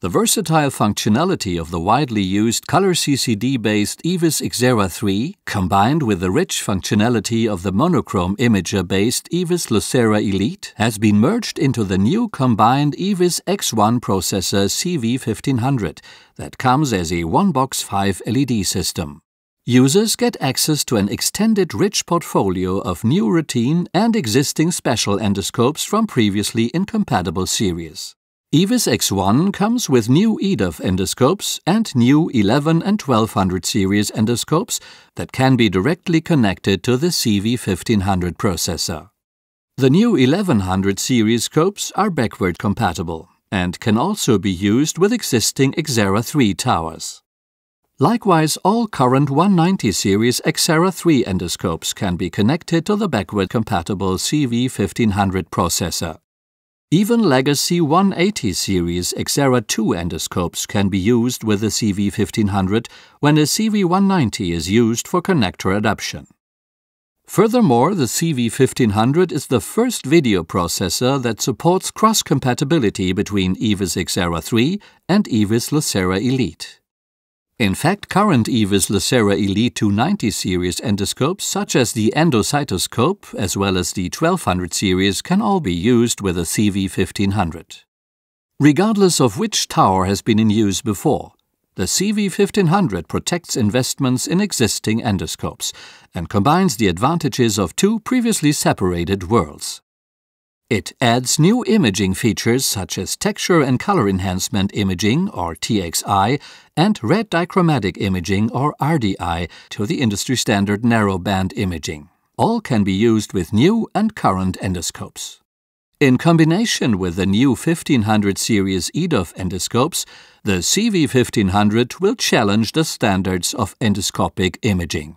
The versatile functionality of the widely used color CCD-based EVIS EXERA 3, combined with the rich functionality of the monochrome imager-based EVIS Lucera Elite, has been merged into the new combined EVIS X1 processor CV1500 that comes as a one-box 5 LED system. Users get access to an extended rich portfolio of new routine and existing special endoscopes from previously incompatible series. EVIS X1 comes with new EDOF endoscopes and new 11 and 1200 series endoscopes that can be directly connected to the CV1500 processor. The new 1100 series scopes are backward compatible and can also be used with existing EXERA 3 towers. Likewise, all current 190 series EXERA 3 endoscopes can be connected to the backward compatible CV1500 processor. Even legacy 180 series EXERA 2 endoscopes can be used with the CV1500 when a CV190 is used for connector adaptation. Furthermore, the CV1500 is the first video processor that supports cross-compatibility between EVIS EXERA 3 and EVIS Lucera Elite. In fact, current EVIS Lucera Elite 290 series endoscopes, such as the endocytoscope as well as the 1200 series, can all be used with a CV1500. Regardless of which tower has been in use before, the CV1500 protects investments in existing endoscopes and combines the advantages of two previously separated worlds. It adds new imaging features such as texture and color enhancement imaging, or TXI, and red dichromatic imaging, or RDI, to the industry standard narrowband imaging. All can be used with new and current endoscopes. In combination with the new 1500 series EDOF endoscopes, the CV1500 will challenge the standards of endoscopic imaging.